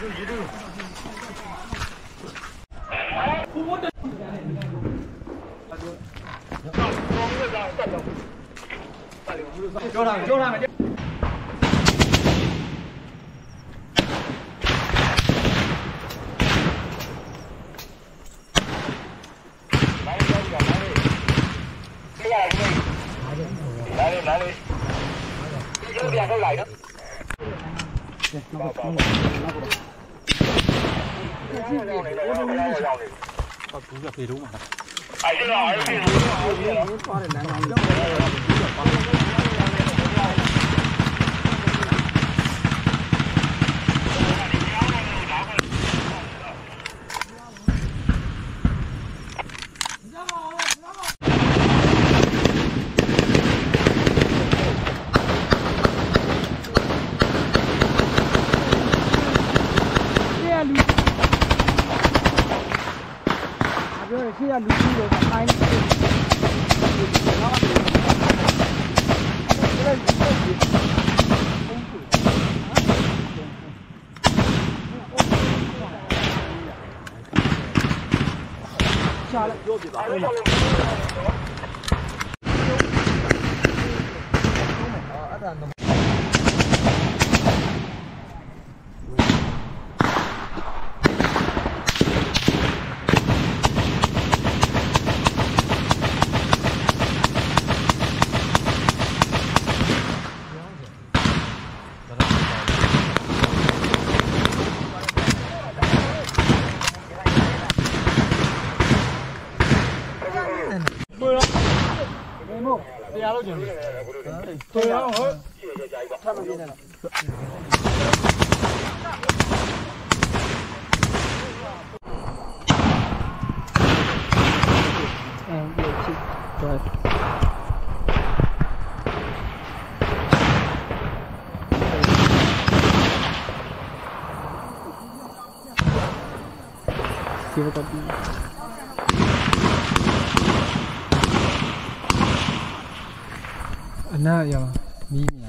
chỗ nào chỗ nào Lại đi, lại đi. Chứ không đi ăn đâu lại nữa. 那个，那过，那个，那个。非洲的，哎，这个还非洲的，现在有，现在有，下来，要比咱。对。呀，老姐。对。呀，好。他。对。那要你。